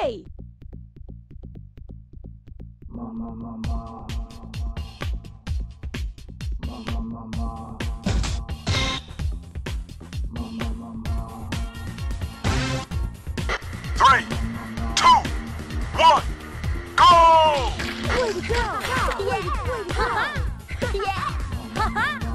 Hey! Mama, mama. Mama, mama. Mama, mama. Three, two, one, go! Way to go! Way to go! Yeah! Ha-ha! All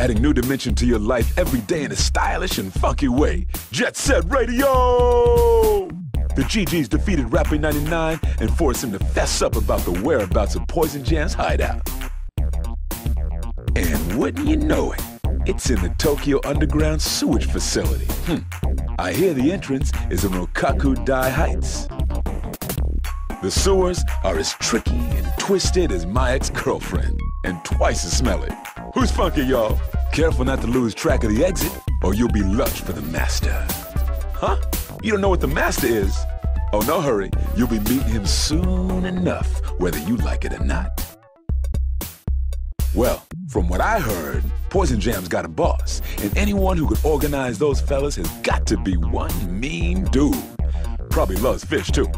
Adding new dimension to your life every day in a stylish and funky way. Jet Set Radio! The GGs defeated Rapid 99 and forced him to fess up about the whereabouts of Poison Jam's hideout. And wouldn't you know it, it's in the Tokyo Underground Sewage Facility. Hmm. I hear the entrance is in Rokkaku Dai Heights. The sewers are as tricky and twisted as my ex-girlfriend, and twice as smelly. Who's funky, y'all? Careful not to lose track of the exit, or you'll be lurched for the master. Huh? You don't know what the master is? Oh, no hurry. You'll be meeting him soon enough, whether you like it or not. Well, from what I heard, Poison Jam's got a boss, and anyone who could organize those fellas has got to be one mean dude. Probably loves fish, too.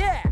Yeah,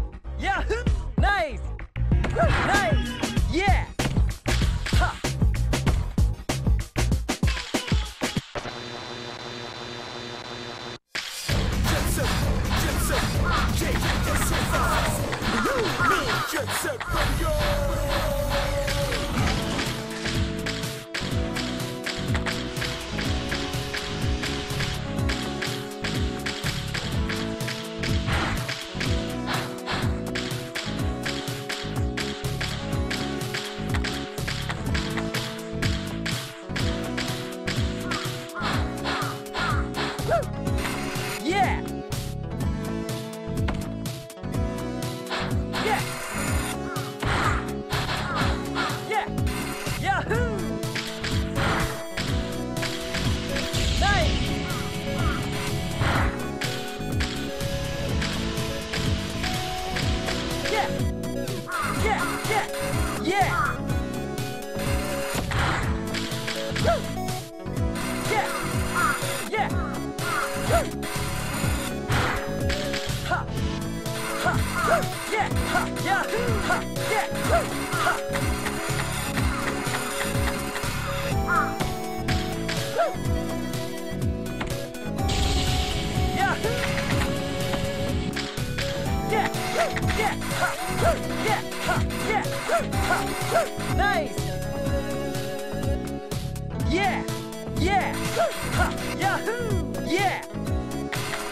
Yahoo! Yeah!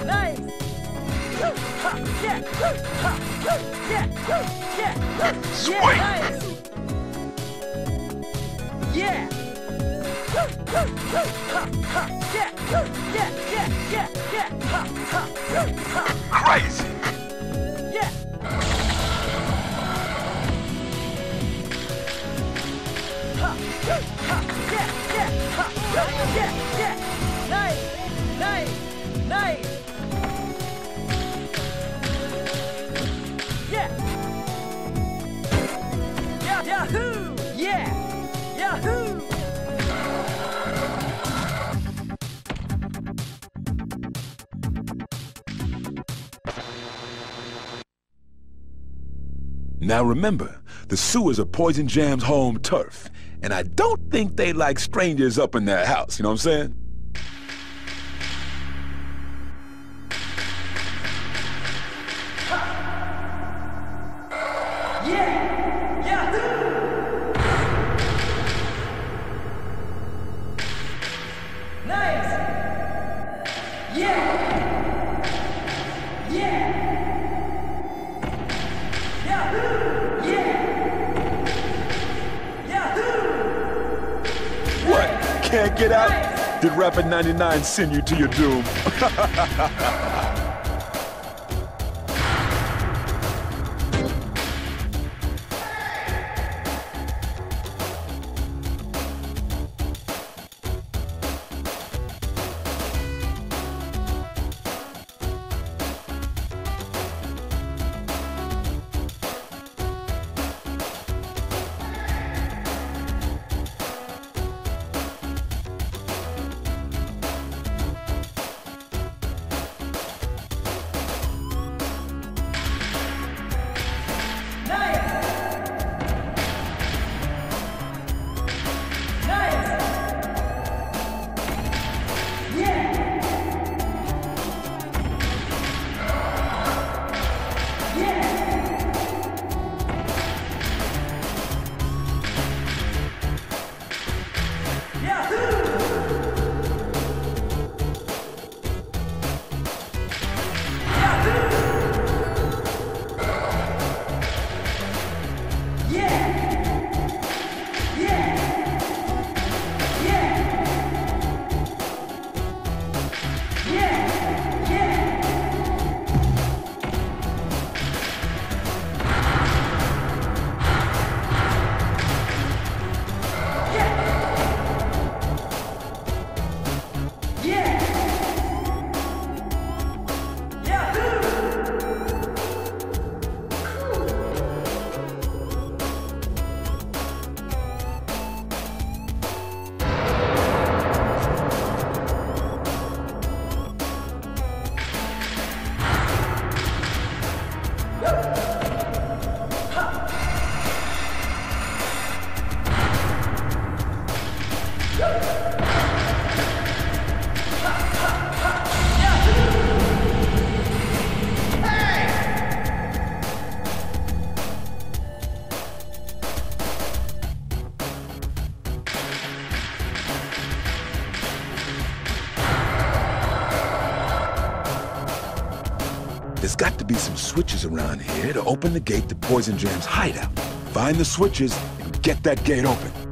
Nice! Woo! Ha! Yeah! Ha! Yeah! Yeah! Yeah! Nice! Yeah! Ha! Ha! Yeah! Yeah! Yeah! Yeah! Yeah! Ha! Ha! Ha! Crazy. Now remember, the sewers are Poison Jam's home turf, and I don't think they like strangers up in their house, you know what I'm saying? Can't get out? Did Rapid 99 send you to your doom? There's got to be some switches around here to open the gate to Poison Jam's hideout. Find the switches and get that gate open.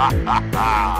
Ha ha ha!